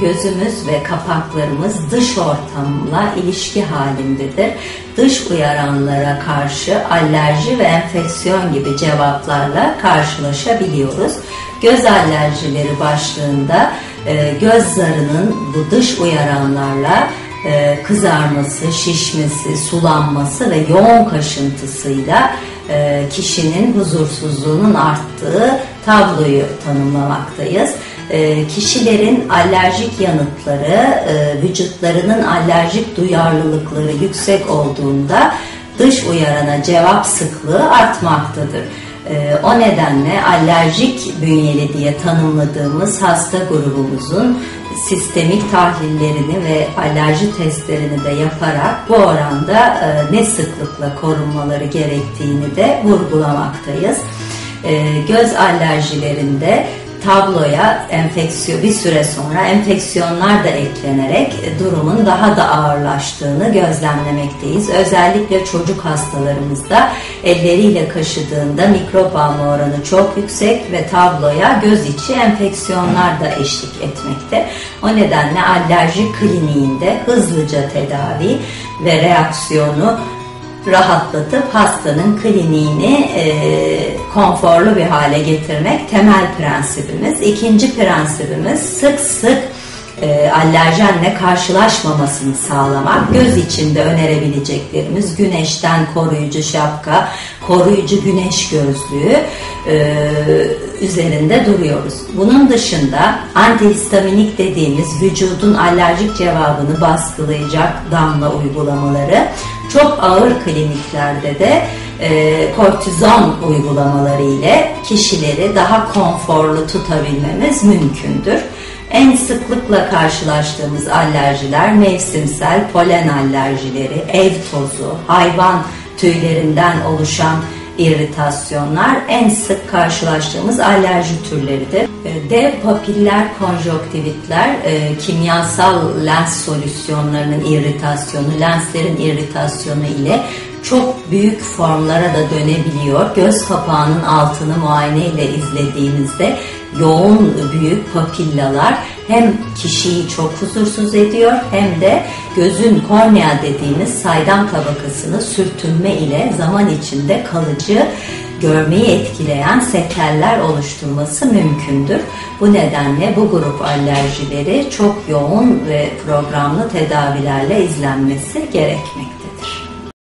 gözümüz ve kapaklarımız dış ortamla ilişki halindedir. Dış uyaranlara karşı alerji ve enfeksiyon gibi cevaplarla karşılaşabiliyoruz. Göz alerjileri başlığında e, göz zarının bu dış uyaranlarla e, kızarması, şişmesi, sulanması ve yoğun kaşıntısıyla e, kişinin huzursuzluğunun arttığı tabloyu tanımlamaktayız. E, kişilerin alerjik yanıtları, vücutlarının alerjik duyarlılıkları yüksek olduğunda dış uyarana cevap sıklığı artmaktadır. O nedenle alerjik bünyeli diye tanımladığımız hasta grubumuzun sistemik tahlillerini ve alerji testlerini de yaparak bu oranda e, ne sıklıkla korunmaları gerektiğini de vurgulamaktayız. E, göz alerjilerinde tabloya enfeksiyon bir süre sonra enfeksiyonlar da eklenerek durumun daha da ağırlaştığını gözlemlemekteyiz. Özellikle çocuk hastalarımızda elleriyle kaşıdığında mikrop alma oranı çok yüksek ve tabloya göz içi enfeksiyonlar da eşlik etmekte. O nedenle alerji kliniğinde hızlıca tedavi ve reaksiyonu rahatlatıp hastanın kliniğini e, konforlu bir hale getirmek temel prensibimiz. İkinci prensibimiz sık sık e, alerjenle karşılaşmamasını sağlamak. Göz içinde önerebileceklerimiz güneşten koruyucu şapka, koruyucu güneş gözlüğü e, üzerinde duruyoruz. Bunun dışında antihistaminik dediğimiz vücudun alerjik cevabını baskılayacak damla uygulamaları çok ağır kliniklerde de e, kortizon uygulamaları ile kişileri daha konforlu tutabilmemiz mümkündür. En sıklıkla karşılaştığımız alerjiler mevsimsel polen alerjileri, ev tozu, hayvan tüylerinden oluşan irritasyonlar en sık karşılaştığımız alerji türleridir. E, dev papiller konjonktivitler e, kimyasal lens solüsyonlarının irritasyonu, lenslerin irritasyonu ile çok büyük formlara da dönebiliyor. Göz kapağının altını muayene ile izlediğinizde yoğun büyük papillalar hem kişiyi çok huzursuz ediyor hem de gözün kornea dediğimiz saydam tabakasını sürtünme ile zaman içinde kalıcı görmeyi etkileyen sekeller oluşturması mümkündür. Bu nedenle bu grup alerjileri çok yoğun ve programlı tedavilerle izlenmesi gerekmektedir.